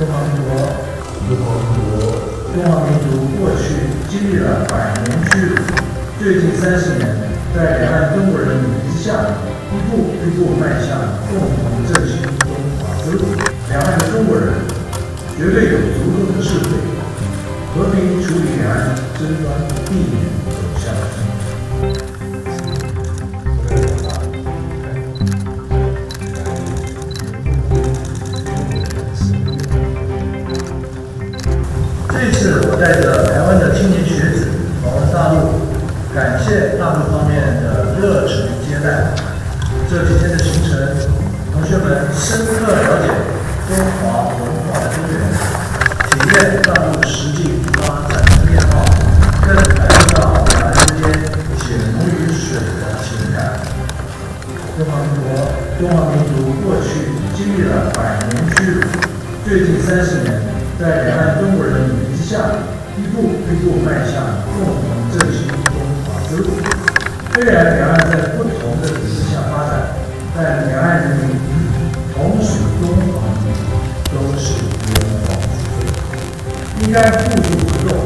中华民国，中华民国，中华民族过去经历了百年屈辱，最近三十年，在两岸中国人努力之下，一步一步迈向共同振兴中华之路。两岸的中国人绝对有足够的智慧，和平处理两岸争端，避免感谢大陆方面的热情接待。这几天的行程，同学们深刻了解中华文化的根源，体验大陆实际发展的面貌，更感受到两岸之间血浓于水的情感。中华民国，中华民族过去经历了百年屈辱，最近三十年，在两岸中国人的努力之下，一步一步迈向共同振兴。虽然两岸在不同的体制下发展，但两岸人民同属中华民族，都是炎黄子孙，应该互助合作，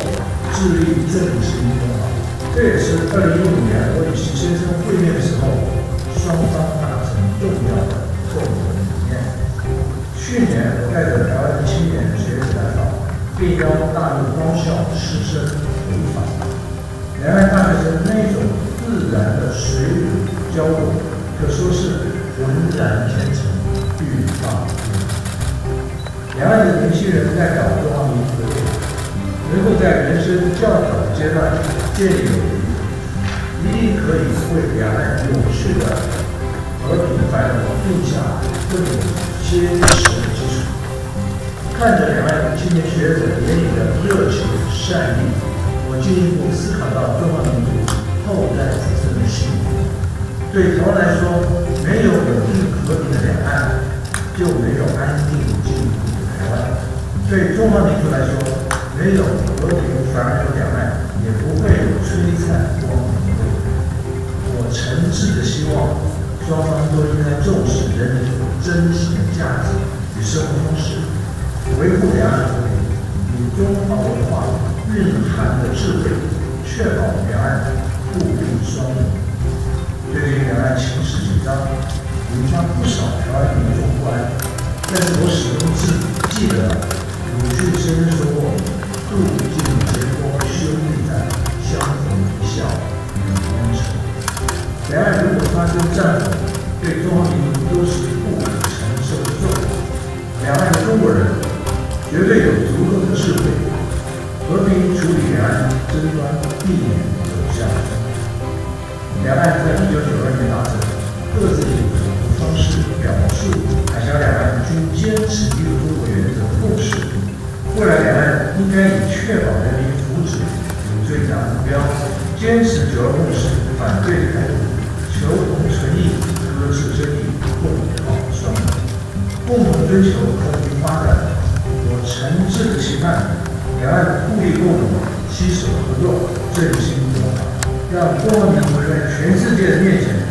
致力振兴中华。这也是二零一五年我与习先生会面的时候，双方达成重要的共同理念。去年我带着台湾青年学子来访，并邀大陆高校师生回访。两岸大学生那种然的水乳交融，可说是浑然天成，欲罢不能。两岸的年轻人代表中华民族的未来，能够在人生较早的阶段建立友谊，一定可以为两岸永续的和平繁荣定下更坚实的基础。看着两岸青年学者眼里的热情善意，我进一步思考到中华对台湾来说，没有稳定和平的两岸，就没有安定进步的台湾；对中华民族来说，没有和平繁荣的两岸，也不会有璀璨光明的未来。我诚挚的希望，双方都应该重视人民真实的价值与生活方式，维护两岸和平，以中华文化蕴含的智慧，确保两岸互利双赢。对于两岸情势紧张，引发不少台湾民众不安，但是我始终记记得鲁迅先生说过：“渡尽劫波兄弟在，相逢一笑泯恩仇。”两岸如果发生战火，对中华民族都是不可承受的重负。两岸的中国人绝对有足够的智慧，和平处理两岸争端，避免走向冲突。两岸在一九九二年达成，各自以不同方式表述海峡两岸均坚持一个中国原则共识。未来两岸应该以确保人民福祉为最大目标，坚持九二共识，反对台独，求同存异，搁置争议，共好双赢，共同追求和平发展。我诚挚的期盼两岸互利共荣，携手合作，振兴中华。让中华民族在全世界的面前